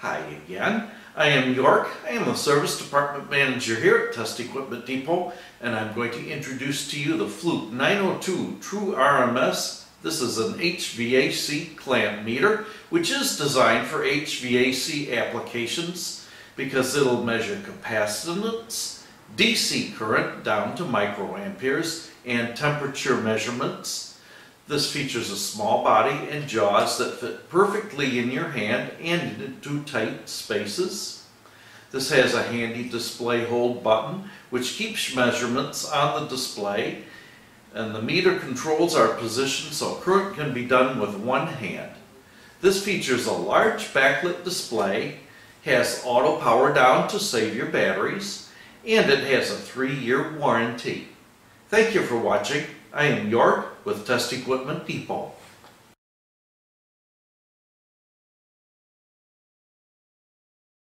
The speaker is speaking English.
Hi again. I am York. I am the Service Department Manager here at Test Equipment Depot and I'm going to introduce to you the Fluke 902 True RMS. This is an HVAC clamp meter which is designed for HVAC applications because it'll measure capacitance, DC current down to microamperes and temperature measurements this features a small body and jaws that fit perfectly in your hand and into tight spaces. This has a handy display hold button which keeps measurements on the display and the meter controls our position so current can be done with one hand. This features a large backlit display, has auto power down to save your batteries, and it has a three-year warranty. Thank you for watching. I am York with Test Equipment Depot.